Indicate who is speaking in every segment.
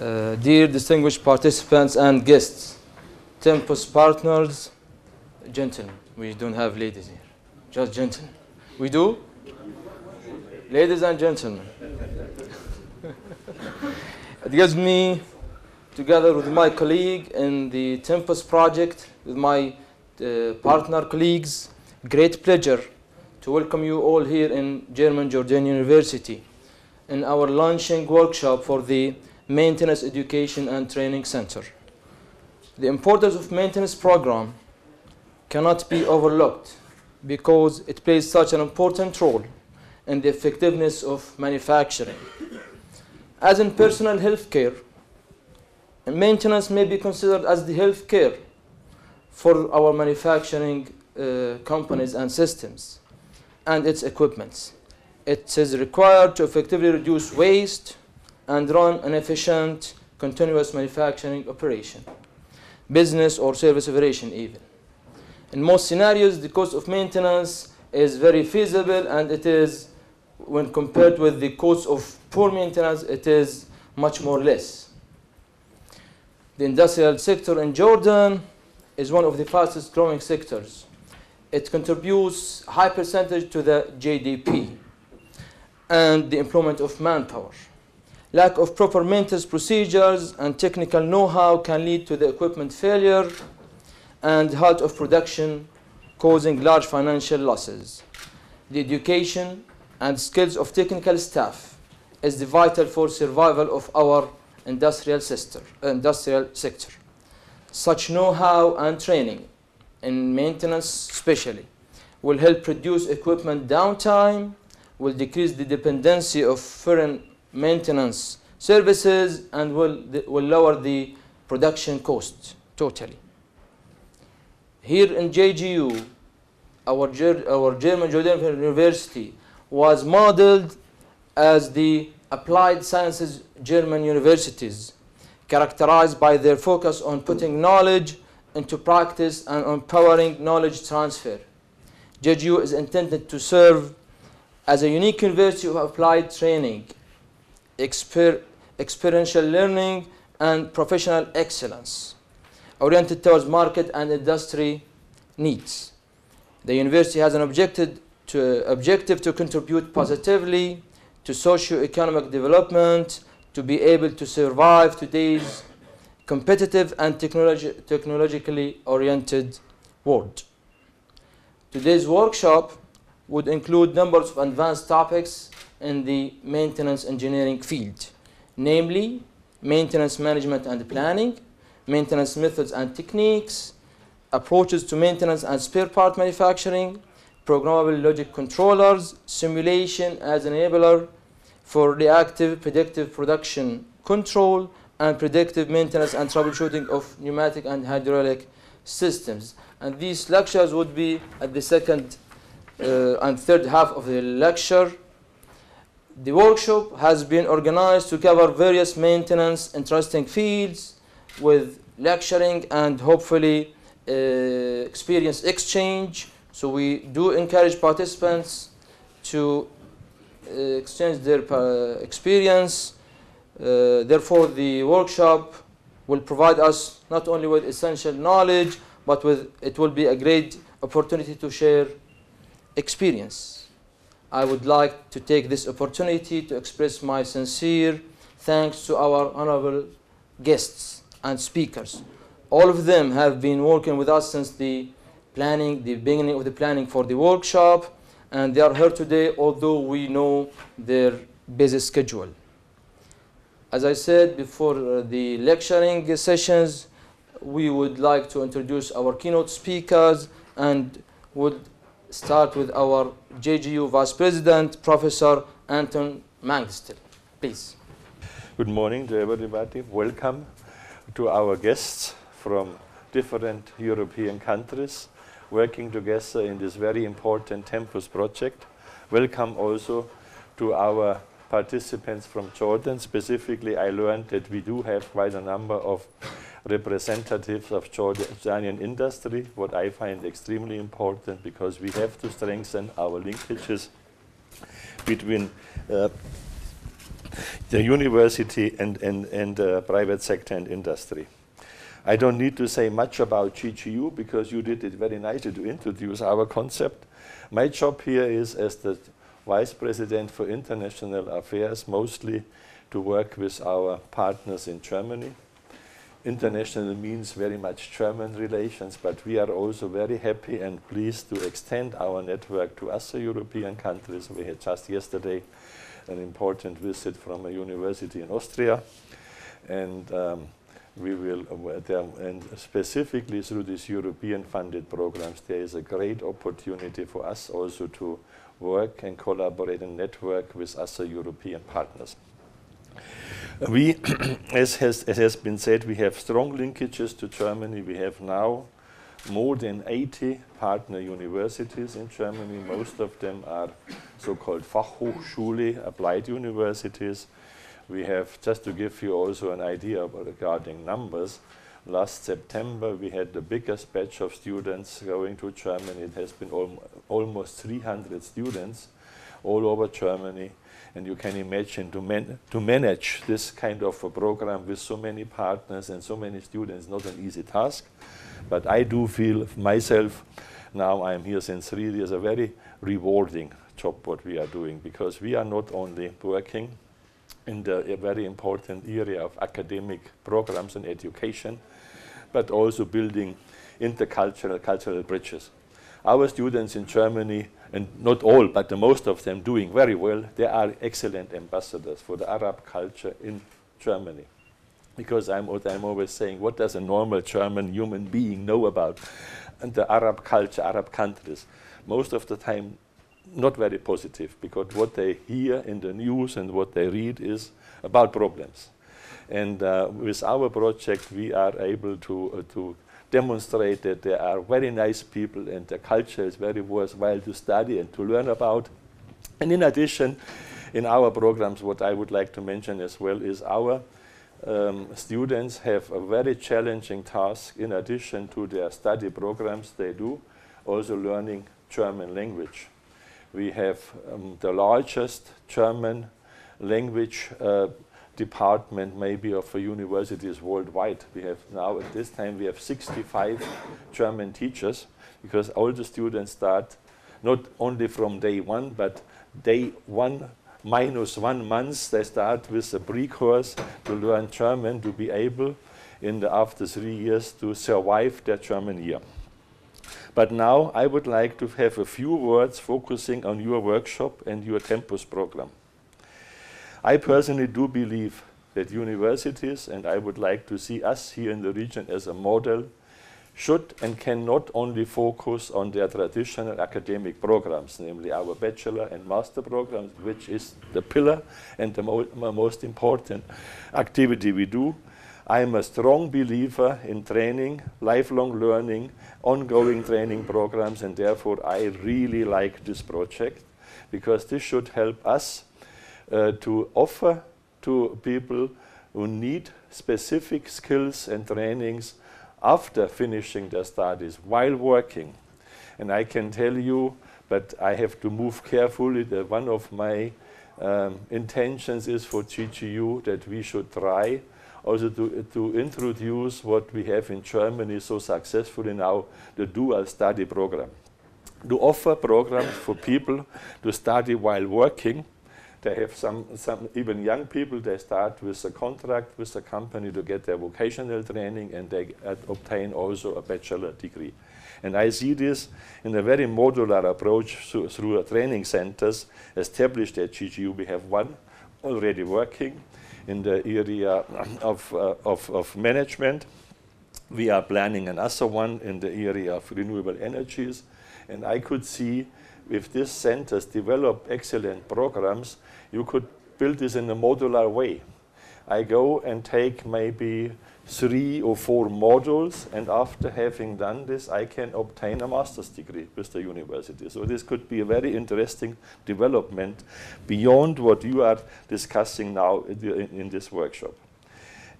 Speaker 1: Uh, dear distinguished participants and guests, Tempus partners, gentlemen, we don't have ladies here, just gentlemen. We do? Ladies and gentlemen, it gives me, together with my colleague in the Tempus project, with my uh, partner colleagues, great pleasure to welcome you all here in German Jordan University in our launching workshop for the Maintenance Education and Training Center. The importance of maintenance program cannot be overlooked because it plays such an important role in the effectiveness of manufacturing. As in personal health care, maintenance may be considered as the health care for our manufacturing uh, companies and systems and its equipments. It is required to effectively reduce waste and run an efficient continuous manufacturing operation, business or service operation even. In most scenarios, the cost of maintenance is very feasible and it is, when compared with the cost of poor maintenance, it is much more less. The industrial sector in Jordan is one of the fastest growing sectors. It contributes high percentage to the GDP and the employment of manpower. Lack of proper maintenance procedures and technical know-how can lead to the equipment failure and halt of production, causing large financial losses. The education and skills of technical staff is the vital for survival of our industrial, sister, industrial sector. Such know-how and training in maintenance especially will help reduce equipment downtime, will decrease the dependency of foreign maintenance services, and will, will lower the production cost totally. Here in JGU, our, our German Jordan University was modeled as the applied sciences German universities, characterized by their focus on putting knowledge into practice and empowering knowledge transfer. JGU is intended to serve as a unique university of applied training, exper experiential learning, and professional excellence, oriented towards market and industry needs. The university has an objective to, objective to contribute positively to socio-economic development, to be able to survive today's competitive and technologi technologically oriented world. Today's workshop would include numbers of advanced topics in the maintenance engineering field, namely maintenance management and planning, maintenance methods and techniques, approaches to maintenance and spare part manufacturing, programmable logic controllers, simulation as enabler for reactive predictive production control, and predictive maintenance and troubleshooting of pneumatic and hydraulic systems. And these lectures would be at the second uh, and third half of the lecture. The workshop has been organized to cover various maintenance interesting fields with lecturing and hopefully uh, experience exchange. So we do encourage participants to uh, exchange their uh, experience. Uh, therefore, the workshop will provide us not only with essential knowledge, but with it will be a great opportunity to share experience. I would like to take this opportunity to express my sincere thanks to our honorable guests and speakers. All of them have been working with us since the planning, the beginning of the planning for the workshop, and they are here today, although we know their busy schedule. As I said before uh, the lecturing sessions, we would like to introduce our keynote speakers and would start with our JGU Vice President, Professor Anton Mangstl. Please.
Speaker 2: Good morning to everybody. Welcome to our guests from different European countries working together in this very important Tempus project. Welcome also to our participants from Jordan. Specifically, I learned that we do have quite a number of representatives of Jordanian industry, what I find extremely important because we have to strengthen our linkages between uh, the university and, and, and uh, private sector and industry. I don't need to say much about GGU because you did it very nicely to introduce our concept. My job here is as the Vice President for International Affairs, mostly to work with our partners in Germany. International means very much German relations, but we are also very happy and pleased to extend our network to other European countries. We had just yesterday an important visit from a university in Austria. And um, we will, uh, and specifically through these European funded programs, there is a great opportunity for us also to work and collaborate and network with other European partners. We, as has, as has been said, we have strong linkages to Germany. We have now more than 80 partner universities in Germany. Most of them are so-called Fachhochschule, applied universities. We have, just to give you also an idea regarding numbers, last September we had the biggest batch of students going to Germany. It has been al almost 300 students all over Germany. And you can imagine to, man to manage this kind of a program with so many partners and so many students, is not an easy task. But I do feel myself, now I'm here since three years, a very rewarding job what we are doing because we are not only working in the very important area of academic programs and education, but also building intercultural cultural bridges. Our students in Germany, and not all, but the most of them doing very well, they are excellent ambassadors for the Arab culture in Germany. Because I'm, I'm always saying, what does a normal German human being know about and the Arab culture, Arab countries? Most of the time, not very positive because what they hear in the news and what they read is about problems. And uh, with our project, we are able to, uh, to demonstrate that there are very nice people and the culture is very worthwhile to study and to learn about. And in addition, in our programs, what I would like to mention as well is our um, students have a very challenging task in addition to their study programs they do, also learning German language. We have um, the largest German language uh, department maybe of universities worldwide. We have now at this time we have 65 German teachers because all the students start not only from day one but day one minus one month they start with a pre-course to learn German to be able in the after three years to survive their German year. But now I would like to have a few words focusing on your workshop and your Tempus program. I personally do believe that universities, and I would like to see us here in the region as a model, should and can not only focus on their traditional academic programs, namely our bachelor and master programs, which is the pillar and the mo most important activity we do, I am a strong believer in training, lifelong learning, ongoing training programs, and therefore I really like this project because this should help us uh, to offer to people who need specific skills and trainings after finishing their studies while working. And I can tell you, but I have to move carefully, that one of my um, intentions is for GGU that we should try also to, to introduce what we have in Germany so successfully now, the dual study program. To offer programs for people to study while working. They have some, some even young people, they start with a contract with a company to get their vocational training and they obtain also a bachelor degree. And I see this in a very modular approach through, training centers established at GGU. We have one already working in the area of, uh, of, of management. We are planning another one in the area of renewable energies. And I could see if these centers develop excellent programs, you could build this in a modular way. I go and take maybe three or four modules, and after having done this, I can obtain a master's degree with the university. So this could be a very interesting development beyond what you are discussing now in, in this workshop.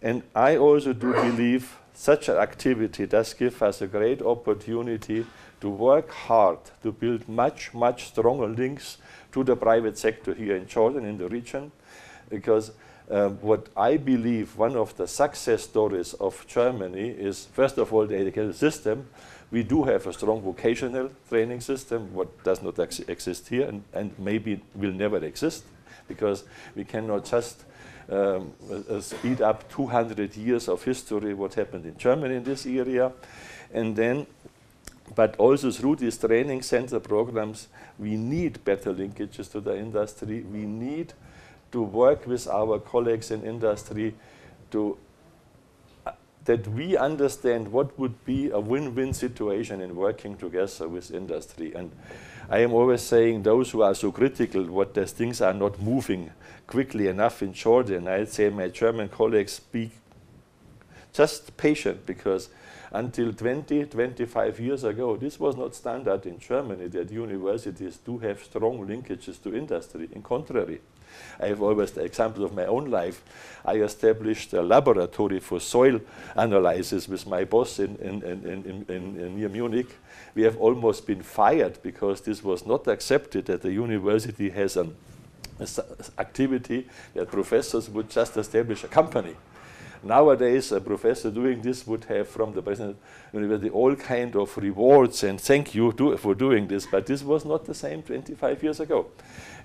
Speaker 2: And I also do believe such an activity does give us a great opportunity to work hard to build much, much stronger links to the private sector here in Jordan, in the region, because um, what I believe one of the success stories of Germany is, first of all, the education system. We do have a strong vocational training system, what does not ex exist here, and, and, maybe will never exist, because we cannot just um, uh, speed up 200 years of history, what happened in Germany in this area. And then, but also through these training center programs, we need better linkages to the industry. We need to work with our colleagues in industry to uh, that we understand what would be a win-win situation in working together with industry. And I am always saying those who are so critical what these things are not moving quickly enough in Jordan, I'd say my German colleagues be just patient because until 20, 25 years ago, this was not standard in Germany that universities do have strong linkages to industry. In contrary, I have always the example of my own life. I established a laboratory for soil analysis with my boss in, in, in, in, near Munich. We have almost been fired because this was not accepted that the university has an activity that professors would just establish a company. Nowadays, a professor doing this would have from the president university all kind of rewards and thank you do for doing this, but this was not the same 25 years ago.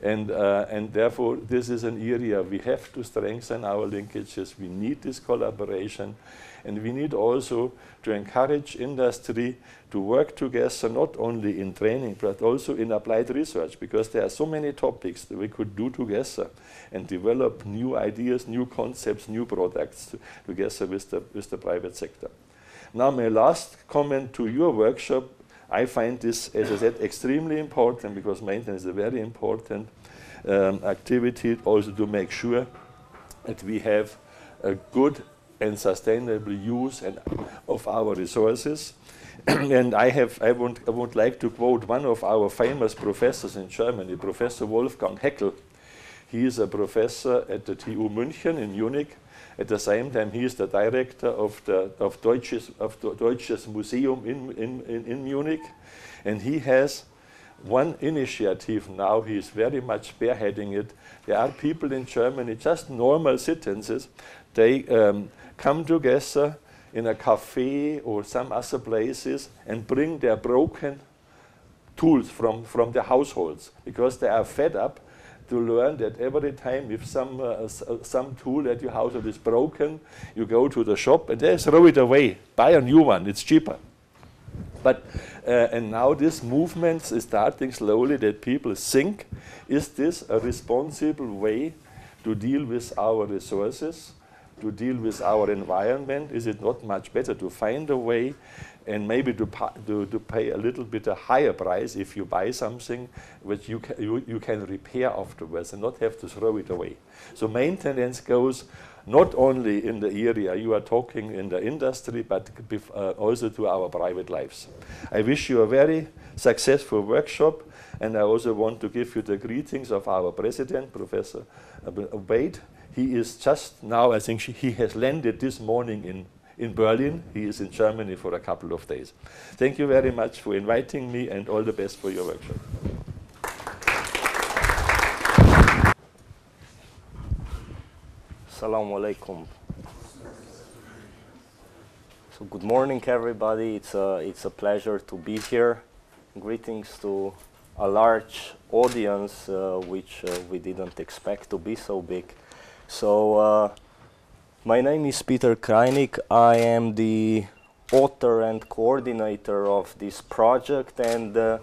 Speaker 2: And, uh, and therefore, this is an area we have to strengthen our linkages. We need this collaboration. And we need also to encourage industry to work together, not only in training, but also in applied research, because there are so many topics that we could do together and develop new ideas, new concepts, new products together with the, with the private sector. Now, my last comment to your workshop, I find this, as I said, extremely important because maintenance is a very important um, activity also to make sure that we have a good and sustainable use and of our resources. and I have, I would, I would like to quote one of our famous professors in Germany, Professor Wolfgang Heckl. He is a professor at the TU München in Munich. At the same time, he is the director of the of Deutsches, of the Deutsches Museum in, in, in, in Munich. And he has one initiative now, he is very much spearheading it. There are people in Germany, just normal citizens, they um, come together in a cafe or some other places and bring their broken tools from, from their households because they are fed up to learn that every time if some, uh, uh some tool at your household is broken, you go to the shop and they throw it away. Buy a new one, it's cheaper. But uh, and now this movement is starting slowly that people think, is this a responsible way to deal with our resources? To deal with our environment? Is it not much better to find a way and maybe to, to, to pay a little bit a higher price if you buy something which you, ca you, you can repair afterwards and not have to throw it away? So maintenance goes not only in the area you are talking in the industry, but uh, also to our private lives. I wish you a very successful workshop, and I also want to give you the greetings of our president, Professor Wade. He is just now, I think he has landed this morning in, in Berlin. He is in Germany for a couple of days. Thank you very much for inviting me and all the best for your workshop.
Speaker 3: Assalamu alaikum. So good morning everybody. It's a, it's a pleasure to be here. Greetings to a large audience uh, which uh, we didn't expect to be so big. So uh, my name is Peter Krajnik. I am the author and coordinator of this project and uh,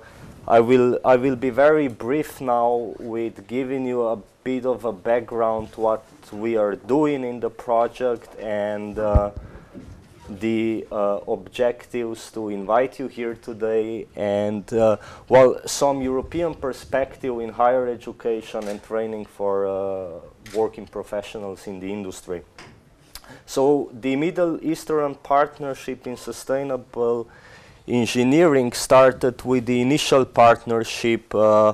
Speaker 3: I will I will be very brief now with giving you a bit of a background what we are doing in the project and uh, the uh, objectives to invite you here today and uh, well some European perspective in higher education and training for uh, working professionals in the industry. So the Middle Eastern Partnership in Sustainable Engineering started with the initial partnership uh,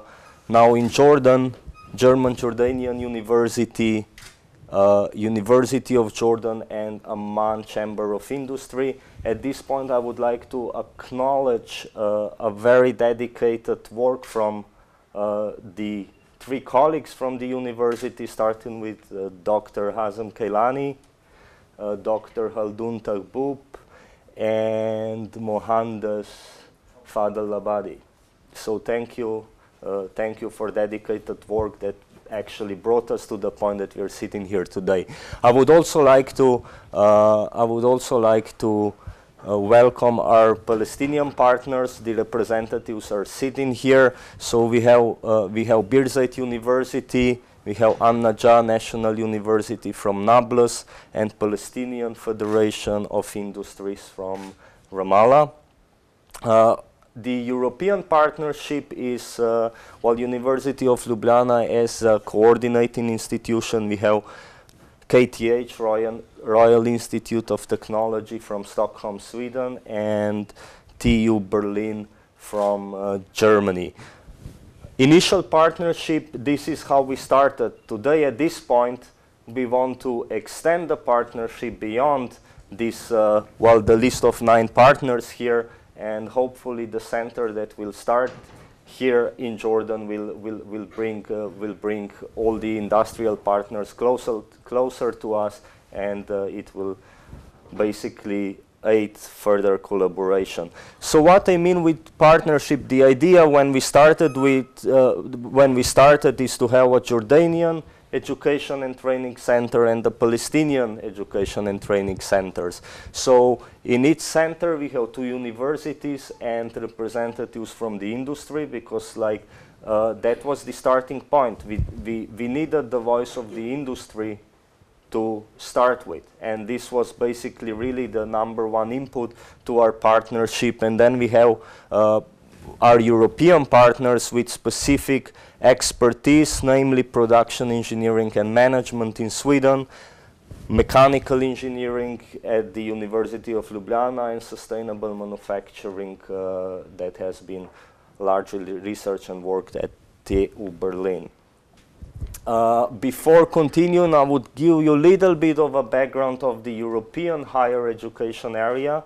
Speaker 3: now in Jordan, German Jordanian University, uh, University of Jordan and Amman Chamber of Industry. At this point I would like to acknowledge uh, a very dedicated work from uh, the three colleagues from the university, starting with uh, Dr. Hazem Kailani, uh, Dr. Khaldoun Tahboub, and Mohandas Fadel Labadi. So thank you, uh, thank you for dedicated work that actually brought us to the point that we are sitting here today. I would also like to, uh, I would also like to uh, welcome our Palestinian partners. The representatives are sitting here. So we have, uh, we have Birzeit University, we have An-Najah National University from Nablus, and Palestinian Federation of Industries from Ramallah. Uh, the European partnership is, uh, well, University of Ljubljana as a coordinating institution. We have KTH, Royal, Royal Institute of Technology from Stockholm, Sweden, and TU Berlin from uh, Germany. Initial partnership, this is how we started. Today, at this point, we want to extend the partnership beyond this, uh, well, the list of nine partners here and hopefully the center that will start here in Jordan will, will, will, bring, uh, will bring all the industrial partners closer, closer to us and uh, it will basically aid further collaboration. So what I mean with partnership, the idea when we started with, uh, when we started is to have a Jordanian Education and Training Center and the Palestinian Education and Training Centers. So in each center we have two universities and representatives from the industry because like uh, that was the starting point. We, we, we needed the voice of the industry to start with. And this was basically really the number one input to our partnership. And then we have uh, our European partners with specific expertise, namely production engineering and management in Sweden, mechanical engineering at the University of Ljubljana, and sustainable manufacturing uh, that has been largely researched and worked at TU Berlin. Uh, before continuing, I would give you a little bit of a background of the European higher education area.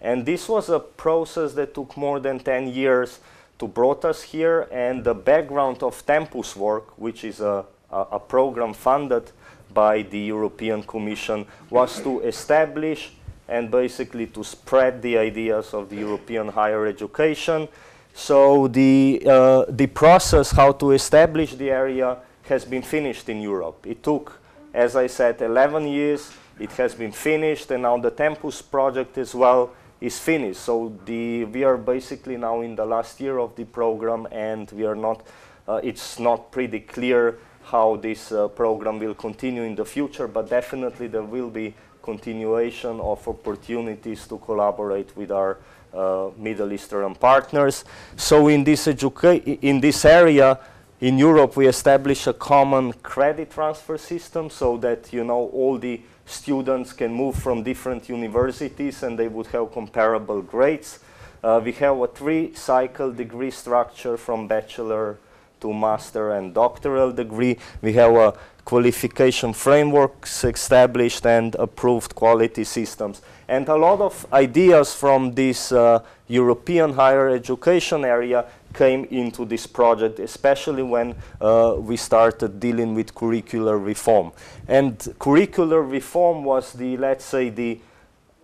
Speaker 3: And this was a process that took more than 10 years to brought us here. And the background of Tempus work, which is a, a, a program funded by the European Commission, was to establish and basically to spread the ideas of the European higher education. So the, uh, the process how to establish the area has been finished in Europe. It took, as I said, 11 years. It has been finished, and now the Tempus project as well is finished. So the, we are basically now in the last year of the program and we are not, uh, it's not pretty clear how this uh, program will continue in the future, but definitely there will be continuation of opportunities to collaborate with our uh, Middle Eastern partners. So in this, in this area, in Europe, we establish a common credit transfer system so that, you know, all the students can move from different universities and they would have comparable grades. Uh, we have a three-cycle degree structure from bachelor to master and doctoral degree. We have a qualification frameworks established and approved quality systems. And a lot of ideas from this uh, European higher education area came into this project, especially when uh, we started dealing with curricular reform. And curricular reform was the, let's say, the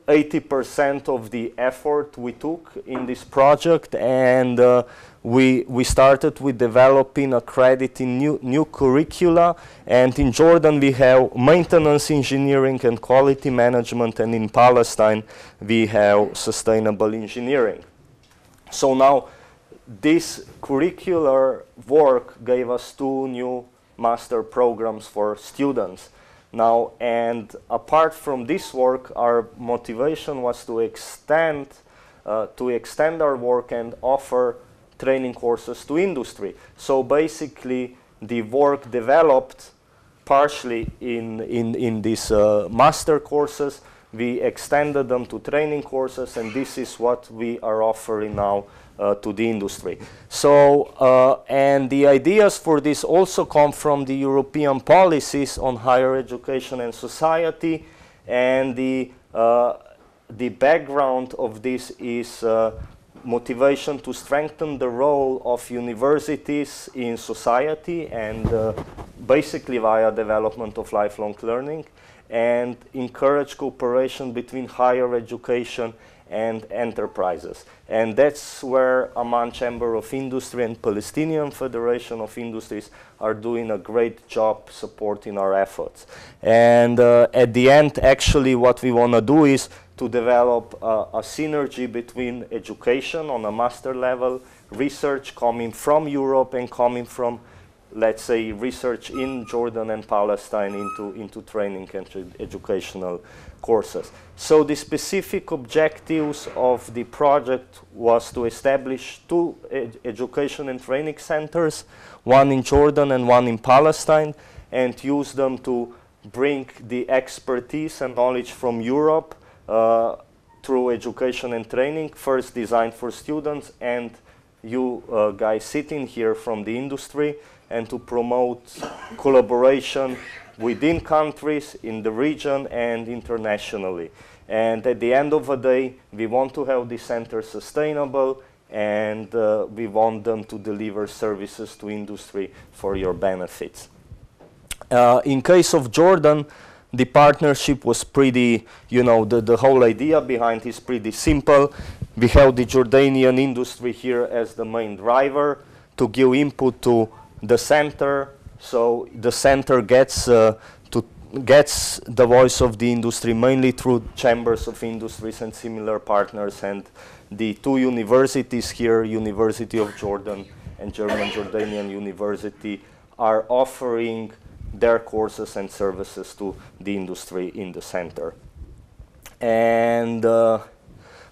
Speaker 3: 80% of the effort we took in this project and uh, we, we started with developing accrediting new, new curricula and in Jordan we have maintenance engineering and quality management and in Palestine we have sustainable engineering. So now this curricular work gave us two new master programs for students. Now, and apart from this work, our motivation was to extend, uh, to extend our work and offer training courses to industry. So basically, the work developed partially in, in, in these uh, master courses. We extended them to training courses, and this is what we are offering now uh, to the industry. So, uh, and the ideas for this also come from the European policies on higher education and society, and the, uh, the background of this is motivation to strengthen the role of universities in society and uh, basically via development of lifelong learning and encourage cooperation between higher education and enterprises. And that's where Amman Chamber of Industry and Palestinian Federation of Industries are doing a great job supporting our efforts. And uh, at the end, actually, what we want to do is to develop uh, a synergy between education on a master level, research coming from Europe and coming from let's say, research in Jordan and Palestine into, into training and educational courses. So the specific objectives of the project was to establish two ed education and training centers, one in Jordan and one in Palestine, and use them to bring the expertise and knowledge from Europe uh, through education and training, first designed for students and you uh, guys sitting here from the industry and to promote collaboration within countries, in the region, and internationally. And at the end of the day, we want to have this centers sustainable and uh, we want them to deliver services to industry for your benefits. Uh, in case of Jordan, the partnership was pretty, you know, the, the whole idea behind is pretty simple. We have the Jordanian industry here as the main driver to give input to the center, so the center gets uh, to gets the voice of the industry mainly through chambers of industries and similar partners. And the two universities here, University of Jordan and German Jordanian University, are offering their courses and services to the industry in the center. And uh,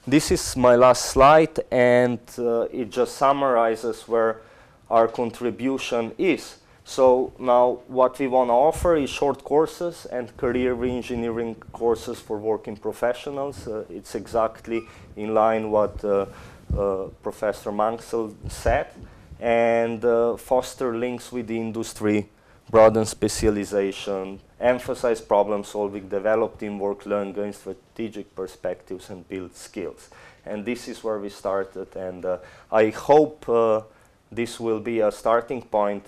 Speaker 3: this is my last slide, and uh, it just summarizes where our contribution is. So now what we want to offer is short courses and career re-engineering courses for working professionals. Uh, it's exactly in line what uh, uh, Professor Mangstl said. And uh, foster links with the industry, broaden specialization, emphasize problem solving, develop teamwork, learn, gain strategic perspectives, and build skills. And this is where we started. And uh, I hope uh, this will be a starting point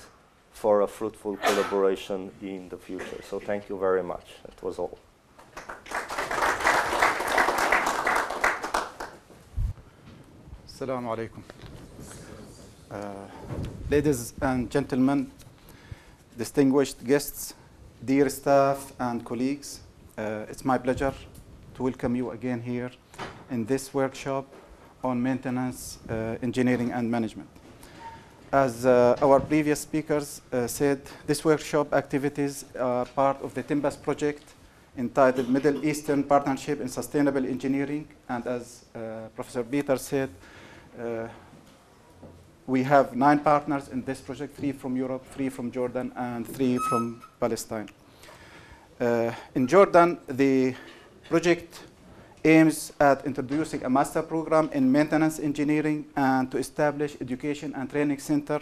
Speaker 3: for a fruitful collaboration in the future. So thank you very much. That was all.
Speaker 4: Assalamu alaikum. Uh, ladies and gentlemen, distinguished guests, dear staff and colleagues, uh, it's my pleasure to welcome you again here in this workshop on maintenance, uh, engineering and management. As uh, our previous speakers uh, said, this workshop activities are part of the Tempus project entitled Middle Eastern Partnership in Sustainable Engineering. And as uh, Professor Peter said, uh, we have nine partners in this project, three from Europe, three from Jordan, and three from Palestine. Uh, in Jordan, the project aims at introducing a master program in maintenance engineering and to establish education and training center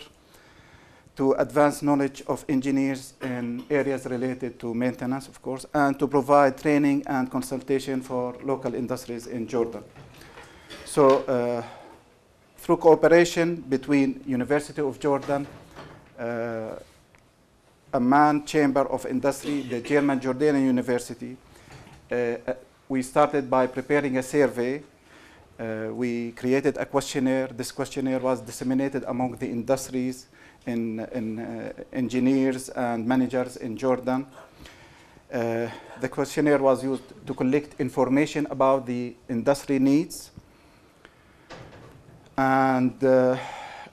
Speaker 4: to advance knowledge of engineers in areas related to maintenance, of course, and to provide training and consultation for local industries in Jordan. So uh, through cooperation between University of Jordan, uh, Amman Chamber of Industry, the German Jordanian University, uh, we started by preparing a survey. Uh, we created a questionnaire. This questionnaire was disseminated among the industries in, in uh, engineers and managers in Jordan. Uh, the questionnaire was used to collect information about the industry needs. And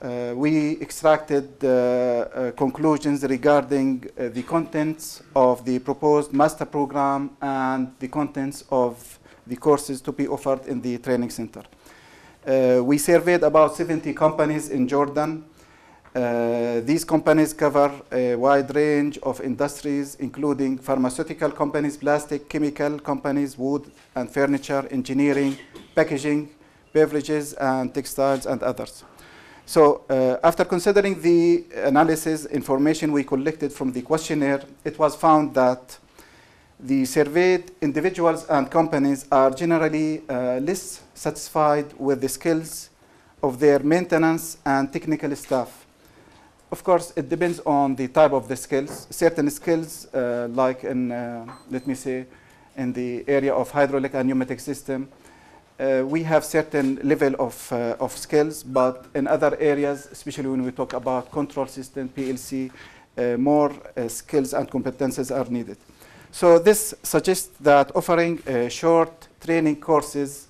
Speaker 4: uh, we extracted uh, uh, conclusions regarding uh, the contents of the proposed master program and the contents of the courses to be offered in the training center. Uh, we surveyed about 70 companies in Jordan. Uh, these companies cover a wide range of industries, including pharmaceutical companies, plastic, chemical companies, wood and furniture, engineering, packaging, beverages, and textiles, and others. So uh, after considering the analysis information we collected from the questionnaire, it was found that the surveyed individuals and companies are generally uh, less satisfied with the skills of their maintenance and technical staff. Of course, it depends on the type of the skills. Certain skills, uh, like in, uh, let me say, in the area of hydraulic and pneumatic system, uh, we have certain level of, uh, of skills, but in other areas, especially when we talk about control system, PLC, uh, more uh, skills and competences are needed. So this suggests that offering uh, short training courses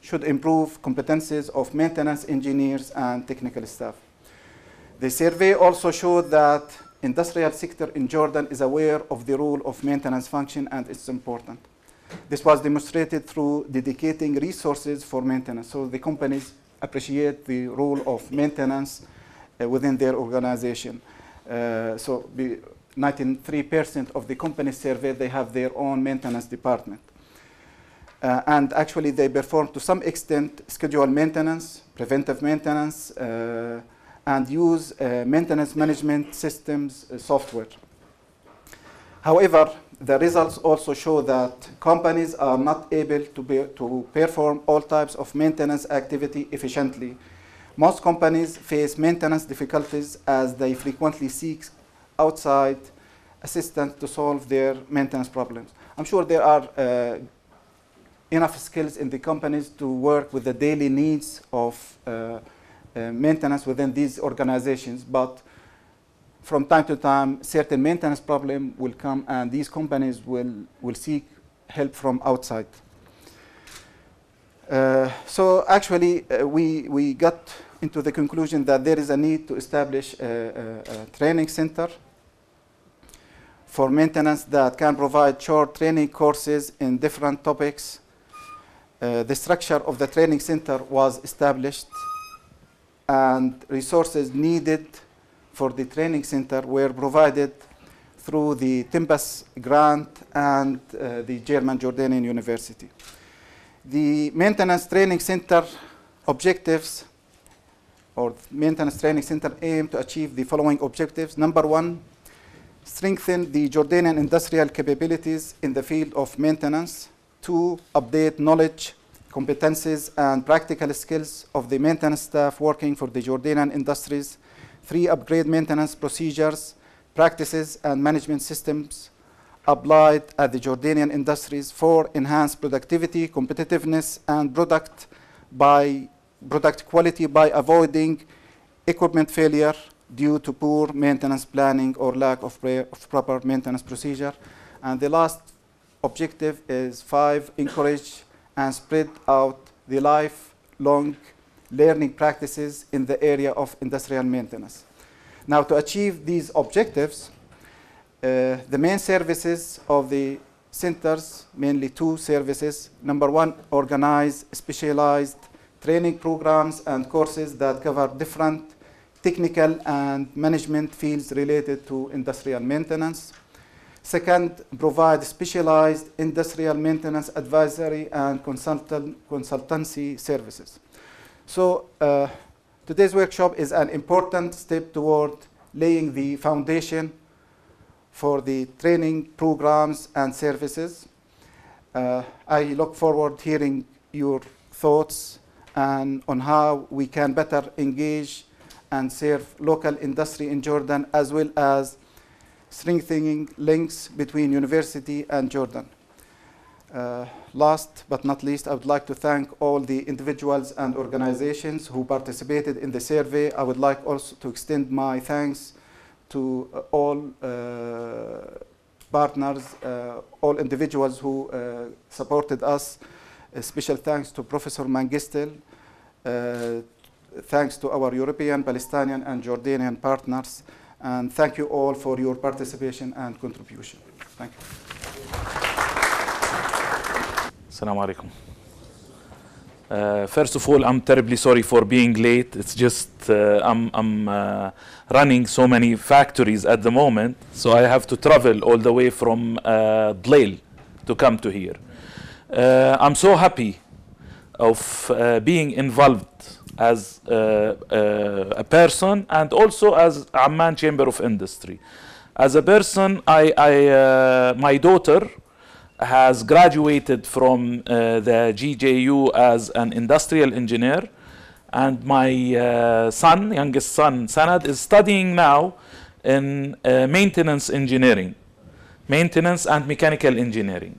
Speaker 4: should improve competences of maintenance engineers and technical staff. The survey also showed that industrial sector in Jordan is aware of the role of maintenance function and it's important. This was demonstrated through dedicating resources for maintenance. So the companies appreciate the role of maintenance uh, within their organization. Uh, so 93% of the companies surveyed, they have their own maintenance department. Uh, and actually they perform to some extent scheduled maintenance, preventive maintenance, uh, and use uh, maintenance management systems uh, software. However, the results also show that companies are not able to, be, to perform all types of maintenance activity efficiently. Most companies face maintenance difficulties as they frequently seek outside assistance to solve their maintenance problems. I'm sure there are uh, enough skills in the companies to work with the daily needs of uh, uh, maintenance within these organizations, but from time to time, certain maintenance problem will come and these companies will, will seek help from outside. Uh, so actually, uh, we, we got into the conclusion that there is a need to establish a, a, a training center for maintenance that can provide short training courses in different topics. Uh, the structure of the training center was established and resources needed for the training center were provided through the Tempus grant and uh, the German Jordanian University. The maintenance training center objectives or maintenance training center aim to achieve the following objectives. Number one, strengthen the Jordanian industrial capabilities in the field of maintenance. Two, update knowledge, competencies, and practical skills of the maintenance staff working for the Jordanian industries. Three, upgrade maintenance procedures, practices, and management systems applied at the Jordanian industries. Four, enhance productivity, competitiveness, and product by product quality by avoiding equipment failure due to poor maintenance planning or lack of, of proper maintenance procedure. And the last objective is five, encourage and spread out the lifelong learning practices in the area of industrial maintenance. Now, to achieve these objectives, uh, the main services of the centers, mainly two services. Number one, organize specialized training programs and courses that cover different technical and management fields related to industrial maintenance. Second, provide specialized industrial maintenance advisory and consultancy services. So uh, today's workshop is an important step toward laying the foundation for the training programs and services. Uh, I look forward to hearing your thoughts and on how we can better engage and serve local industry in Jordan as well as strengthening links between university and Jordan. Uh, last but not least, I would like to thank all the individuals and organizations who participated in the survey. I would like also to extend my thanks to uh, all uh, partners, uh, all individuals who uh, supported us. A special thanks to Professor Mangstl. Uh, thanks to our European, Palestinian, and Jordanian partners. And thank you all for your participation and contribution. Thank you.
Speaker 5: Assalamu alaikum. Uh, first of all, I'm terribly sorry for being late. It's just uh, I'm, I'm uh, running so many factories at the moment, so I have to travel all the way from uh, Dlail to come to here. Uh, I'm so happy of uh, being involved as uh, a person and also as Amman Chamber of Industry. As a person, I, I my daughter has graduated from uh, the GJU as an industrial engineer and my uh, son, youngest son, Sanad, is studying now in uh, maintenance engineering, maintenance and mechanical engineering.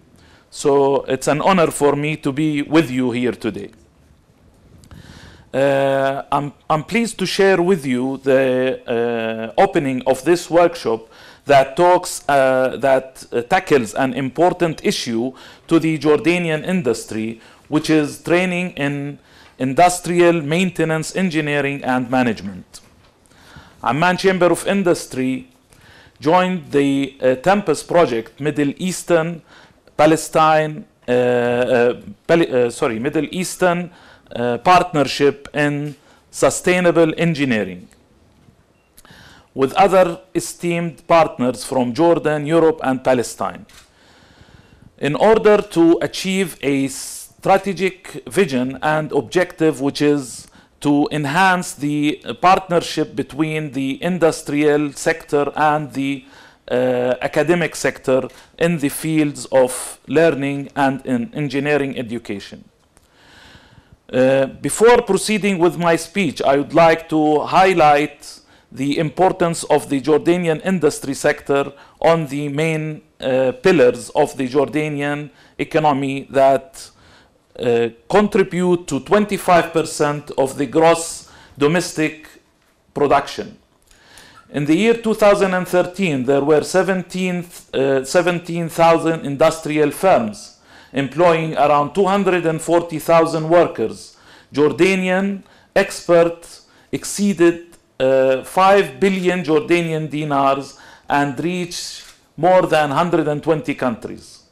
Speaker 5: So it's an honor for me to be with you here today. Uh, I'm, I'm pleased to share with you the uh, opening of this workshop that talks uh, that uh, tackles an important issue to the Jordanian industry, which is training in industrial maintenance engineering and management. Amman Chamber of Industry joined the uh, Tempus project, Middle Eastern, Palestine, uh, uh, Pal- uh, sorry, Middle Eastern partnership in sustainable engineering with other esteemed partners from Jordan, Europe, and Palestine. In order to achieve a strategic vision and objective, which is to enhance the partnership between the industrial sector and the uh, academic sector in the fields of learning and in engineering education. Uh, before proceeding with my speech, I would like to highlight the importance of the Jordanian industry sector on the main uh, pillars of the Jordanian economy that uh, contribute to 25% of the gross domestic production. In the year 2013, there were 17 uh, 17,000 industrial firms employing around 240,000 workers. Jordanian experts exceeded uh, 5 billion Jordanian dinars and reached more than 120 countries.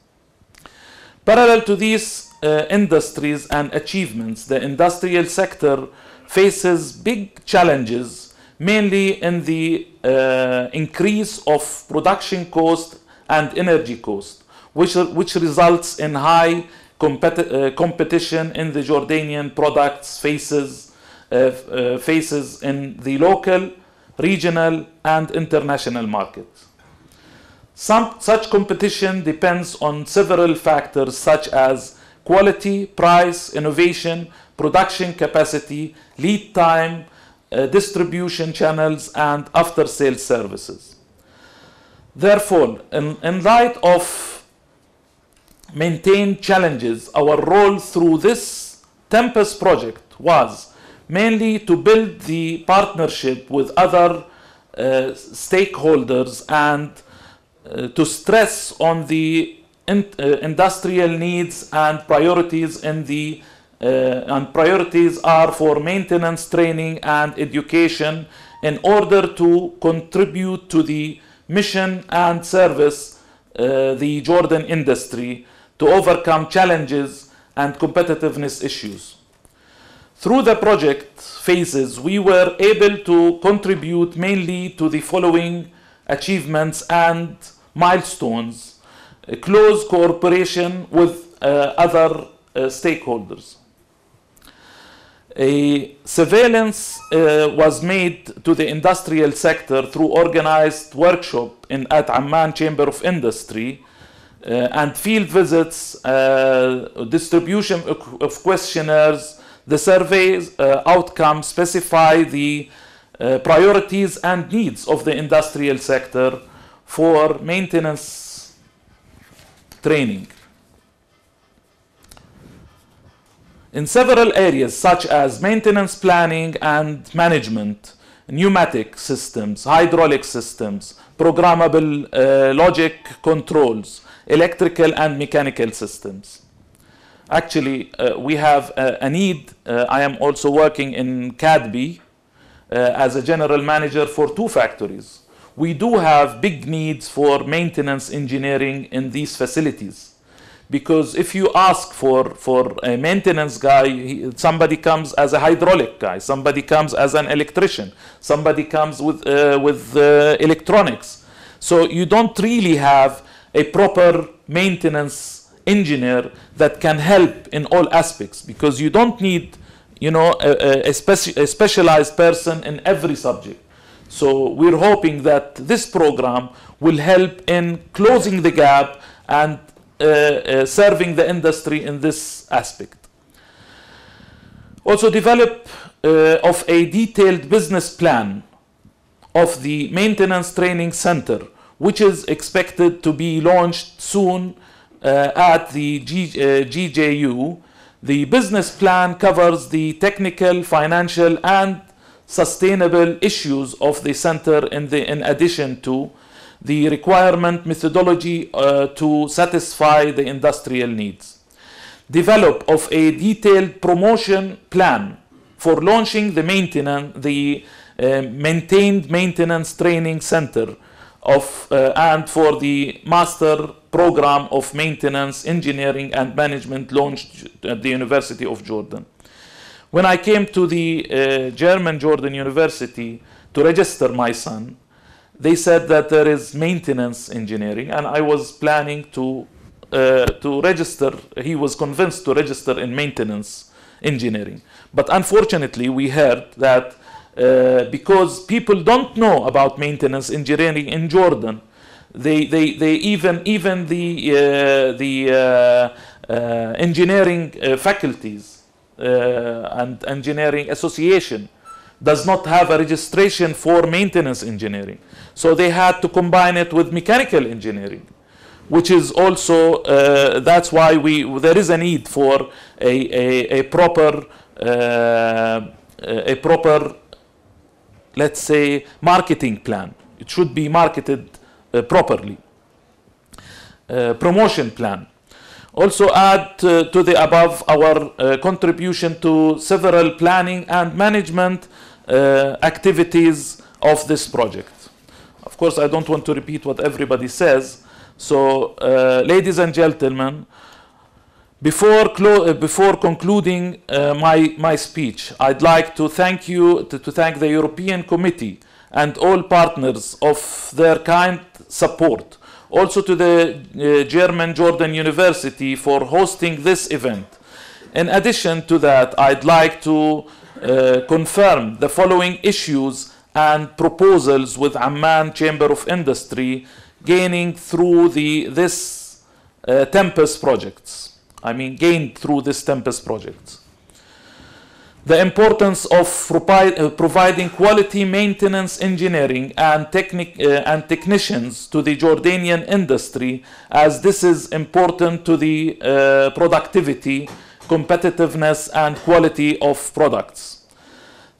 Speaker 5: Parallel to these uh, industries and achievements, the industrial sector faces big challenges, mainly in the uh, increase of production cost and energy cost, which, which results in high competi- uh, competition in the Jordanian products faces, faces in the local, regional, and international markets. Some, such competition depends on several factors such as quality, price, innovation, production capacity, lead time, uh, distribution channels, and after sales services. Therefore, in, in light of maintained challenges, our role through this Tempus project was mainly to build the partnership with other uh, stakeholders and uh, to stress on the in, uh, industrial needs and priorities in the uh, and priorities are for maintenance training and education in order to contribute to the mission and service uh, the Jordan industry to overcome challenges and competitiveness issues. Through the project phases, we were able to contribute mainly to the following achievements and milestones close cooperation with uh, other uh, stakeholders. A surveillance uh, was made to the industrial sector through organized workshop in at Amman Chamber of Industry uh, and field visits, uh, distribution of, of questionnaires. The survey's uh, outcomes specify the uh, priorities and needs of the industrial sector for maintenance training. In several areas such as maintenance planning and management, pneumatic systems, hydraulic systems, programmable uh, logic controls, electrical and mechanical systems. Actually, uh, we have uh, a need. Uh, I am also working in CADB uh, as a general manager for two factories. We do have big needs for maintenance engineering in these facilities because if you ask for for a maintenance guy he, somebody comes as a hydraulic guy somebody comes as an electrician somebody comes with uh, with uh, electronics so you don't really have a proper maintenance engineer that can help in all aspects because you don't need you know a, a, speci- a specialized person in every subject so we're hoping that this program will help in closing the gap and uh, uh, serving the industry in this aspect. Also develop uh, of a detailed business plan of the Maintenance Training Center, which is expected to be launched soon uh, at the G, uh, GJU. The business plan covers the technical, financial, and sustainable issues of the center in, the, in addition to the requirement methodology uh, to satisfy the industrial needs. Develop of a detailed promotion plan for launching the maintenance, the uh, maintained maintenance training center of uh, and for the master program of maintenance engineering and management launched at the University of Jordan. When I came to the uh, German Jordan University to register my son, they said that there is maintenance engineering, and I was planning to uh, to register. He was convinced to register in maintenance engineering, but unfortunately, we heard that uh, because people don't know about maintenance engineering in Jordan, they they, they even even the uh, the uh, uh, engineering uh, faculties and engineering association does not have a registration for maintenance engineering. So they had to combine it with mechanical engineering, which is also, uh, that's why we, there is a need for a, a, a proper, uh, a proper, let's say, marketing plan. It should be marketed uh, properly. Uh, promotion plan. Also add uh, to the above our uh, contribution to several planning and management uh, activities of this project. Of course, I don't want to repeat what everybody says. So, uh, ladies and gentlemen, before, uh, before concluding uh, my, my speech, I'd like to thank you, to, to thank the European Committee and all partners of their kind support. Also to the uh, German Jordan University for hosting this event. In addition to that, I'd like to uh, confirm the following issues and proposals with Amman Chamber of Industry gaining through the, this uh, Tempus projects. I mean, gained through this Tempus project. The importance of uh, providing quality maintenance engineering and, technic uh, and technicians to the Jordanian industry, as this is important to the uh, productivity competitiveness and quality of products.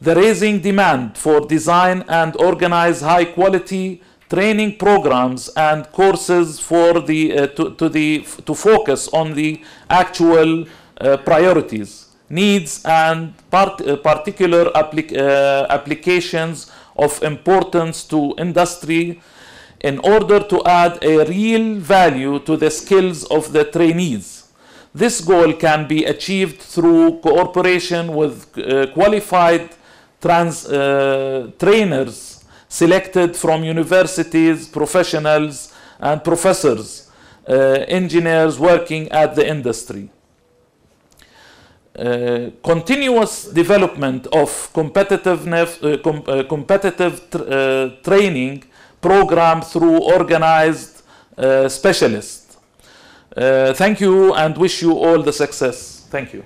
Speaker 5: The raising demand for design and organize high quality training programs and courses for the, uh, to, to, the, to focus on the actual uh, priorities, needs and part, uh, particular applic uh, applications of importance to industry in order to add a real value to the skills of the trainees. This goal can be achieved through cooperation with uh, qualified trans, uh, trainers selected from universities, professionals, and professors, uh, engineers working at the industry. Uh, continuous development of competitiveness, uh, com uh, competitive tr training program through organized specialists uh, thank you and wish you all the success. Thank you.